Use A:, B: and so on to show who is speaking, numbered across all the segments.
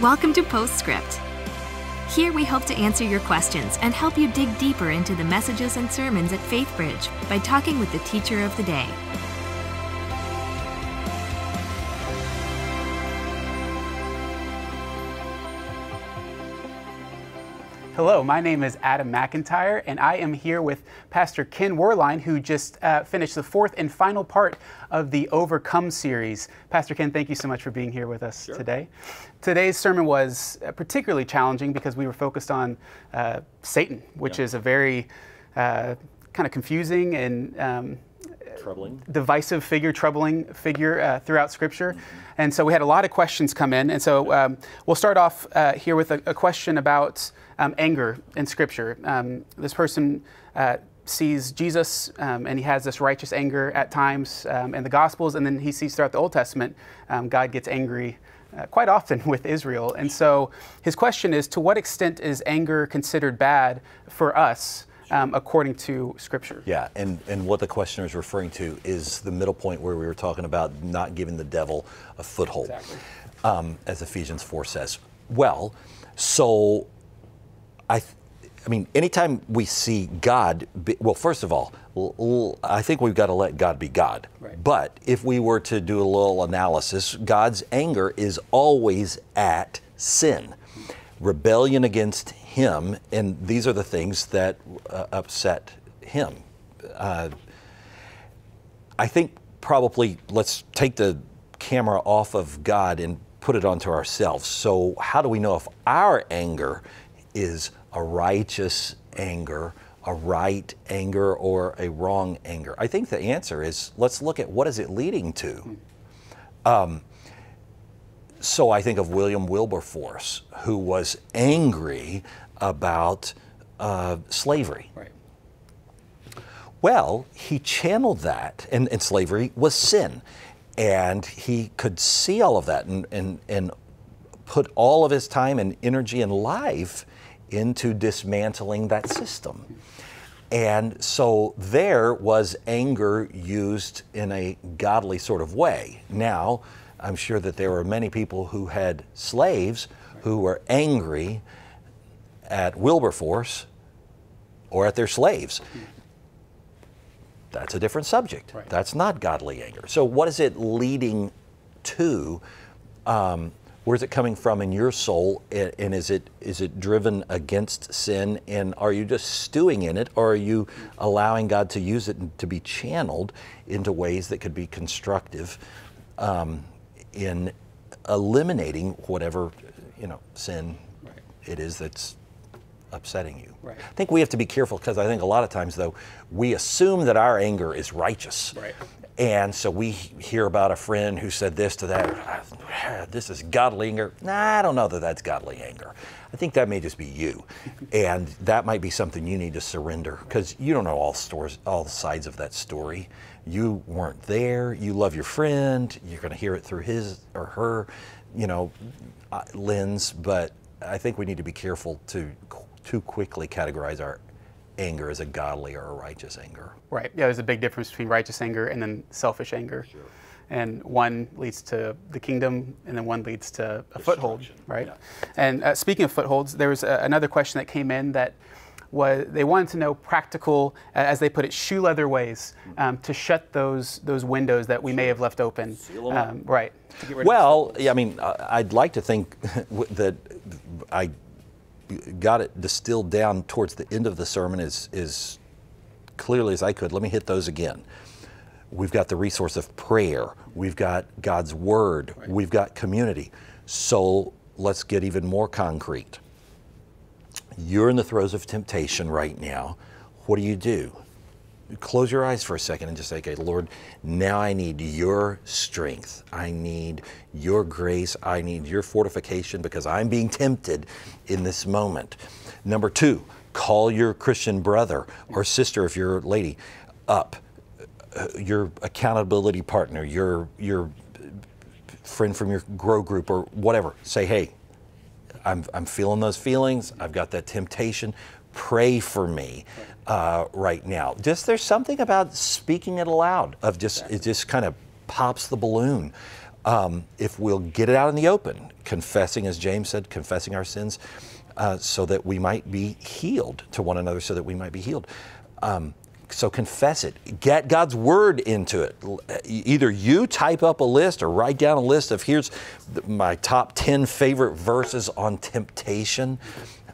A: Welcome to Postscript. Here we hope to answer your questions and help you dig deeper into the messages and sermons at FaithBridge by talking with the teacher of the day.
B: Hello, my name is Adam McIntire, and I am here with Pastor Ken Werlein, who just uh, finished the fourth and final part of the Overcome series. Pastor Ken, thank you so much for being here with us
C: Sure.
B: today. Today's sermon was uh, particularly challenging because we were focused on uh, Satan, which
C: Yeah.
B: is a very uh, kind of confusing and um,
C: Troubling.
B: divisive figure, troubling figure uh, throughout Scripture. And so we had a lot of questions come in. And so um, we'll start off uh, here with a, a question about um, anger in Scripture. Um, this person uh, sees Jesus um, and he has this righteous anger at times um, in the Gospels, and then he sees throughout the Old Testament um, God gets angry. Uh, quite often with Israel. And so his question is to what extent is anger considered bad for us um, according to Scripture?
D: Yeah, and, and what the questioner is referring to is the middle point where we were talking about not giving the devil a foothold,
B: Exactly.
D: um, as Ephesians 4 says. Well, so I, I mean, anytime we see God, be, well, first of all, l- l- I think we've got to let God be God.
B: Right.
D: But if we were to do a little analysis, God's anger is always at sin, rebellion against Him, and these are the things that uh, upset Him. Uh, I think probably let's take the camera off of God and put it onto ourselves. So, how do we know if our anger is a righteous anger, a right anger, or a wrong anger? I think the answer is let's look at what is it leading to. Um, so I think of William Wilberforce, who was angry about uh, slavery.
B: Right.
D: Well, he channeled that, and, and slavery was sin. And he could see all of that and, and, and put all of his time and energy and life into dismantling that system. And so there was anger used in a godly sort of way. Now, I'm sure that there were many people who had slaves who were angry at Wilberforce or at their slaves. That's a different subject.
B: Right.
D: That's not godly anger. So, what is it leading to? Um, where's it coming from in your soul? And is it is it driven against sin? And are you just stewing in it, or are you allowing God to use it to be channeled into ways that could be constructive um, in eliminating whatever you know sin
B: Right.
D: it is that's upsetting you.
B: Right.
D: I think we have to be careful because I think a lot of times, though, we assume that our anger is righteous.
B: Right.
D: And so we hear about a friend who said this to that. "Ah, This is godly anger. Nah, I don't know that that's godly anger. I think that may just be you, and that might be something you need to surrender because you don't know all stores, all sides of that story. You weren't there. You love your friend. You're going to hear it through his or her, you know, uh, lens. But I think we need to be careful to too quickly categorize our anger as a godly or a righteous anger.
B: Right. Yeah, there's a big difference between righteous anger and then selfish anger. Sure. And one leads to the kingdom, and then one leads to a foothold, right?
C: Yeah.
B: And uh, speaking of footholds, there was uh, another question that came in that was they wanted to know practical, uh, as they put it, shoe leather ways um, to shut those those windows that we may have left open.
C: Seal 'em up.
B: Um, right. to get rid of
D: Well, yeah, I mean, I'd like to think that I got it distilled down towards the end of the sermon as, as clearly as I could. Let me hit those again. We've got the resource of prayer. We've got God's Word. We've got community. So let's get even more concrete. You're in the throes of temptation right now. What do you do? Close your eyes for a second and just say, okay, Lord, now I need your strength. I need your grace. I need your fortification because I'm being tempted in this moment. Number two, call your Christian brother or sister, if you're a lady, up. Uh, your accountability partner, your, your friend from your grow group or whatever. Say, hey, I'm, I'm feeling those feelings. I've got that temptation. Pray for me uh, right now. Just there's something about speaking it aloud of just it just kind of pops the balloon. um, if we'll get it out in the open, confessing, as James said, confessing our sins, uh, so that we might be healed to one another, so that we might be healed. Um, so confess it. Get God's word into it. Either you type up a list or write down a list of here's my top 10 favorite verses on temptation,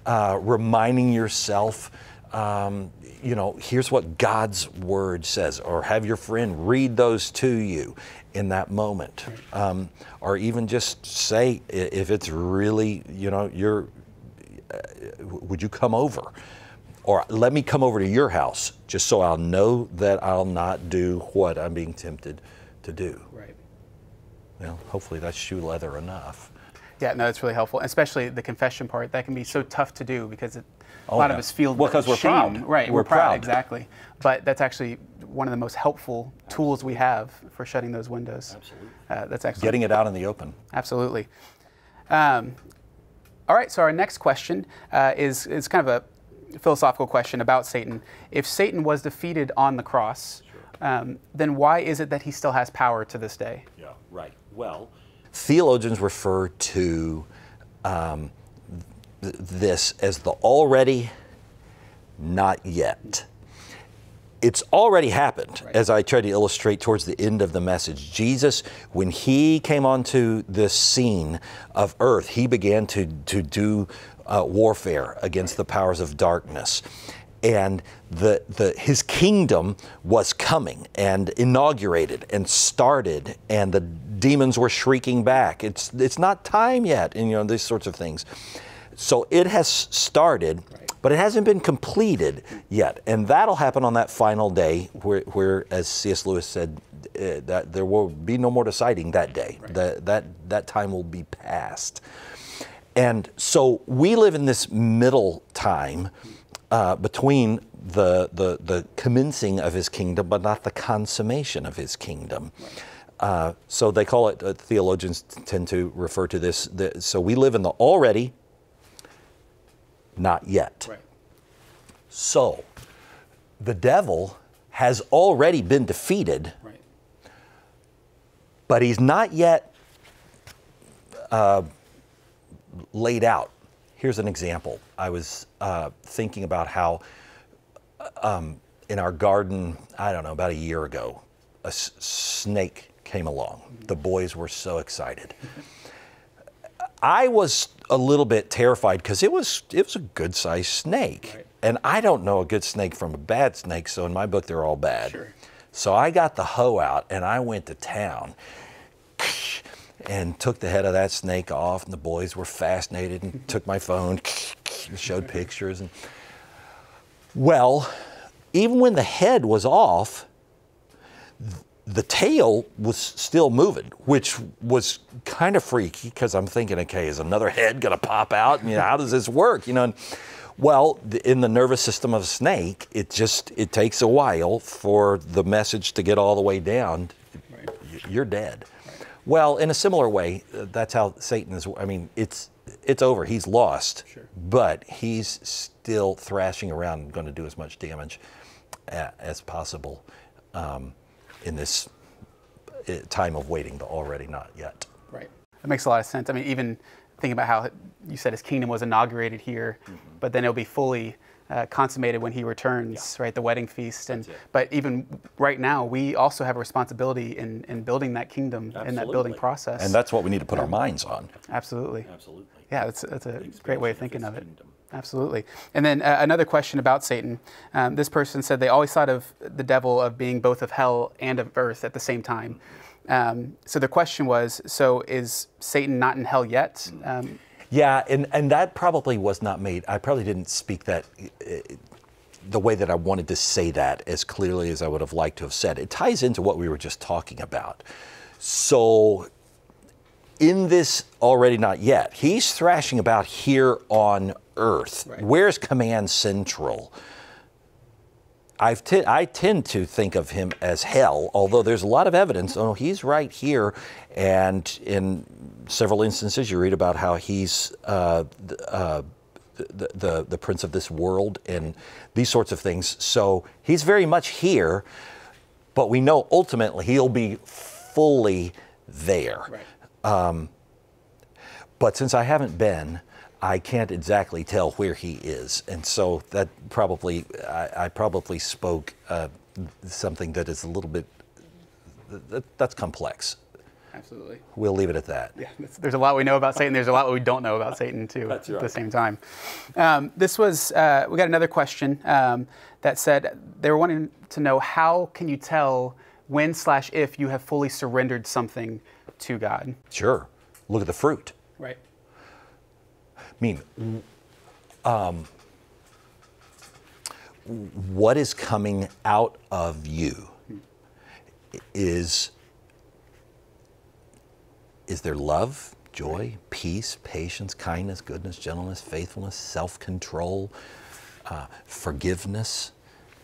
D: uh, reminding yourself. Um, you know, here's what God's word says, or have your friend read those to you in that moment. Um, or even just say, if it's really, you know, you're, uh, would you come over? Or let me come over to your house just so I'll know that I'll not do what I'm being tempted to do.
B: Right.
D: Well, hopefully that's shoe leather enough.
B: Yeah, no, it's really helpful, especially the confession part. That can be so tough to do because it, a
D: Oh,
B: lot
D: yeah.
B: of us feel
D: Well, 'cause we're
B: shame.
D: proud.
B: Right, we're,
D: We're
B: proud,
D: proud.
B: exactly. But that's actually one of the most helpful tools we have for shutting those windows.
D: Absolutely.
B: Uh, that's excellent.
D: Getting it out in the open.
B: Absolutely. Um, all right, so our next question uh, is, is kind of a philosophical question about Satan. If Satan was defeated on the cross, um, then why is it that he still has power to this day?
D: Yeah, right. Well, theologians refer to um, th- this as the already, not yet. It's already happened, as I tried to illustrate towards the end of the message. Jesus, when he came onto this scene of earth, he began to, to do uh, warfare against the powers of darkness and the, the, his kingdom was coming and inaugurated and started and the demons were shrieking back. It's, it's not time yet and you know these sorts of things. So it has started but it hasn't been completed yet. And that'll happen on that final day where, where as cs lewis said uh, that there will be no more deciding that day. That, that, that time will be past. And so we live in this middle time uh, between the, the, the commencing of his kingdom, but not the consummation of his kingdom. Uh, so they call it, uh, theologians tend to refer to this. The, so we live in the already, not yet.
B: Right.
D: So the devil has already been defeated,
B: Right.
D: but he's not yet uh, laid out. Here's an example. I was uh, thinking about how um, in our garden, I don't know, about a year ago, a s- snake came along. The boys were so excited. I was a little bit terrified because it was it was a good sized snake,
B: Right.
D: and I don't know a good snake from a bad snake. So in my book, they're all bad.
B: Sure.
D: So I got the hoe out and I went to town and took the head of that snake off, and the boys were fascinated and took my phone, showed pictures, and well, even when the head was off, the tail was still moving, which was kind of freaky because I'm thinking, okay, is another head going to pop out? And, you know, how does this work? You know, and, well, in the nervous system of a snake, it just it takes a while for the message to get all the way down.
B: Right.
D: You're dead. Well, in a similar way, that's how Satan is. I mean, it's it's over. He's lost,
B: Sure.
D: but he's still thrashing around and going to do as much damage as possible um, in this uh, time of waiting, but already not yet.
B: Right. That makes a lot of sense. I mean, even thinking about how you said his kingdom was inaugurated here,
D: Mm-hmm.
B: but then it'll be fully uh, consummated when he returns, right? The wedding feast. And but even right now, we also have a responsibility in, in building that kingdom in that building process.
D: And that's what we need to put our minds on.
B: absolutely.
D: Absolutely.
B: Yeah, that's, that's a great way of thinking of it. Absolutely. And then uh, another question about Satan. Um, this person said they always thought of the devil of being both of hell and of earth at the same time. Um, so the question was so is Satan not in hell yet? Um,
D: Yeah, and, and that probably was not made. I probably didn't speak that uh, the way that I wanted to say that as clearly as I would have liked to have said. It ties into what we were just talking about. So, in this already not yet, he's thrashing about here on earth.
B: Right.
D: Where's Command Central? I've t- I tend to think of him as hell, although there's a lot of evidence. Oh, he's right here, and in several instances, you read about how he's uh, uh, the, the the prince of this world and these sorts of things. So he's very much here, but we know ultimately he'll be fully there.
B: Right.
D: But since I haven't been, I can't exactly tell where he is, and so that probably I, I probably spoke uh, something that is a little bit that, that's complex.
B: Absolutely.
D: We'll leave it at that.
B: Yeah, there's a lot we know about Satan. There's a lot we don't know about Satan too.
D: That's
B: At the same time, um, this was uh, we got another question um, that said they were wanting to know how can you tell when slash if you have fully surrendered something to God.
D: Sure. Look at the fruit.
B: Right.
D: Mean, um, what is coming out of you is is there love, joy, peace, patience, kindness, goodness, gentleness, faithfulness, self-control, uh, forgiveness,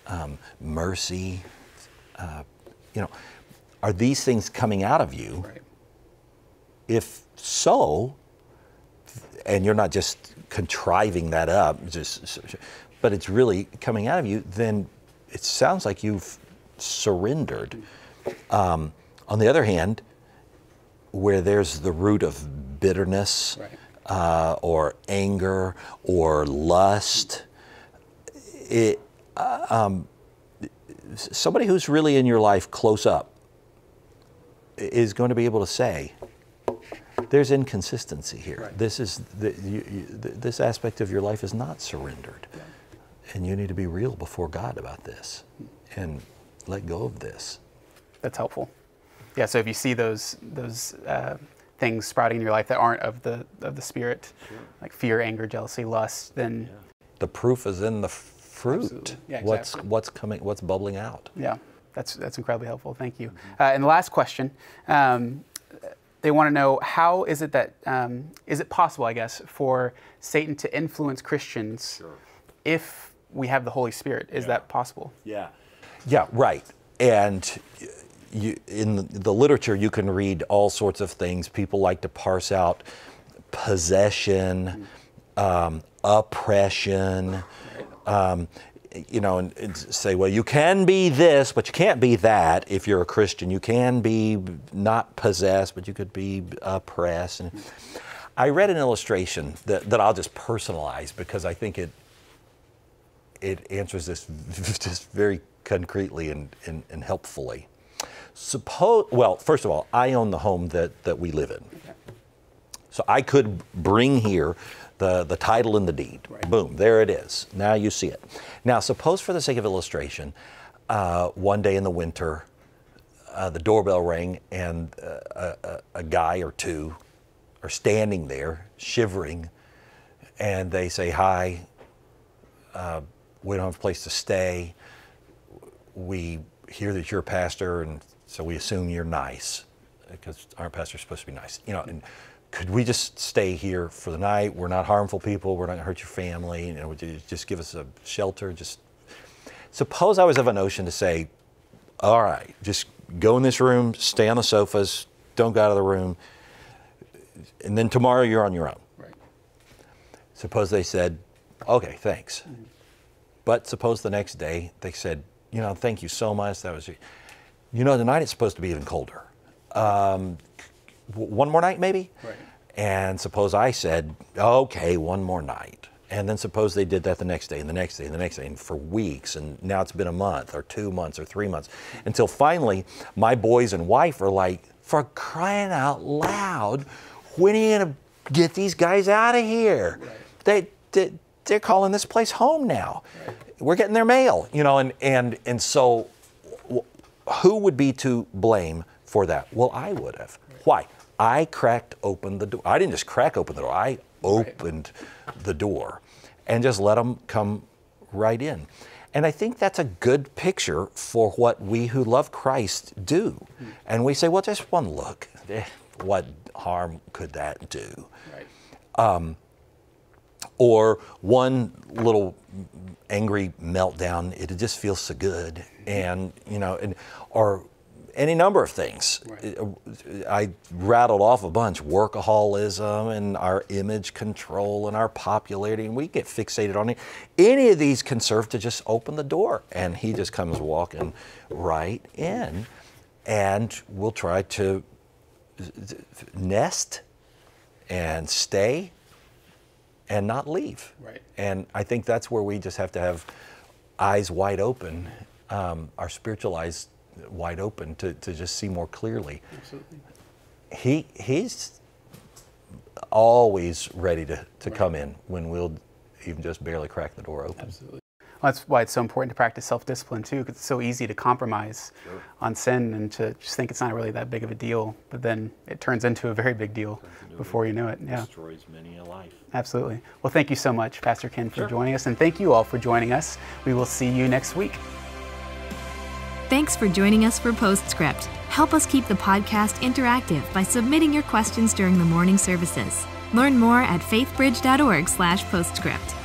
D: um, mercy? Uh, you know, are these things coming out of you?
B: Right.
D: If so, and you're not just contriving that up, just, but it's really coming out of you, then it sounds like you've surrendered. Um, on the other hand, where there's the root of bitterness
B: Right.
D: uh, or anger or lust, it, uh, um, somebody who's really in your life close up is going to be able to say, there's inconsistency here.
B: Right.
D: This is the, you, you, th- this aspect of your life is not surrendered, and you need to be real before God about this, and let go of this.
B: That's helpful. Yeah. So if you see those those uh, things sprouting in your life that aren't of the of the spirit, like fear, anger, jealousy, lust, then
D: The proof is in the fruit.
B: Absolutely. Yeah,
D: What's
B: exactly.
D: what's coming? What's bubbling out?
B: Yeah, that's that's incredibly helpful. Thank you. Uh, and the last question, um, they want to know how is it that um, is it possible, I guess, for Satan to influence Christians if we have the Holy Spirit? Is that possible?
D: Yeah. Yeah, right. And you, in the- the literature, you can read all sorts of things. People like to parse out possession, um, oppression, um, you know, and, and say, well, you can be this, but you can't be that if you're a Christian. You can be not possessed, but you could be oppressed. And I read an illustration that, that I'll just personalize because I think it it answers this just very concretely and, and, and helpfully. Suppose, well, first of all, I own the home that, that we live in. So I could bring here the, the title and the deed.
B: Right.
D: Boom, there it is. Now you see it. Now, suppose for the sake of illustration, uh, one day in the winter, uh, the doorbell rang and uh, a, a, guy or two are standing there shivering and they say, Hi, uh, we don't have a place to stay. We hear that you're a pastor, and so we assume you're nice because our pastor's supposed to be nice. You know, and could we just stay here for the night? We're not harmful people. We're not going to hurt your family. You know, would you just give us a shelter? Just suppose I was of a notion to say, all right, just go in this room, stay on the sofas, don't go out of the room, and then tomorrow you're on your own.
B: Right.
D: Suppose they said, okay, thanks. But suppose the next day they said, you know, thank you so much. That was, you know, tonight it's supposed to be even colder. Um, one more night, maybe?
B: Right.
D: And suppose I said, okay, one more night. And then suppose they did that the next day and the next day and the next day and for weeks. And now it's been a month or two months or three months until finally my boys and wife are like, for crying out loud, when are you going to get these guys out of here? They, they, they're calling this place home now. We're getting their mail, you know, and, and, and so who would be to blame for that? Well, I would have. Why? I cracked open the door. I didn't just crack open the door, I opened the door and just let them come right in. And I think that's a good picture for what we who love Christ do. Hmm. And we say, well, just one look. What harm could that do?
B: Right.
D: Um, or one little angry meltdown it just feels so good mm-hmm. and you know and or any number of things
B: Right.
D: i rattled off a bunch workaholism and our image control and our popularity and we get fixated on it any of these can serve to just open the door and he just comes walking right in and we'll try to nest and stay and not leave.
B: Right.
D: And I think that's where we just have to have eyes wide open, um, our spiritual eyes wide open to, to just see more clearly.
B: Absolutely.
D: He he's always ready to, to come in when we'll even just barely crack the door open.
B: Absolutely. Well, that's why it's so important to practice self-discipline too, because it's so easy to compromise on sin and to just think it's not really that big of a deal, but then it turns into a very big deal before you know it. Yeah,
C: Destroys many a life.
B: absolutely. Well, thank you so much, Pastor Ken, for joining us, and thank you all for joining us. We will see you next week.
A: Thanks for joining us for Postscript. Help us keep the podcast interactive by submitting your questions during the morning services. Learn more at faithbridge.org/postscript.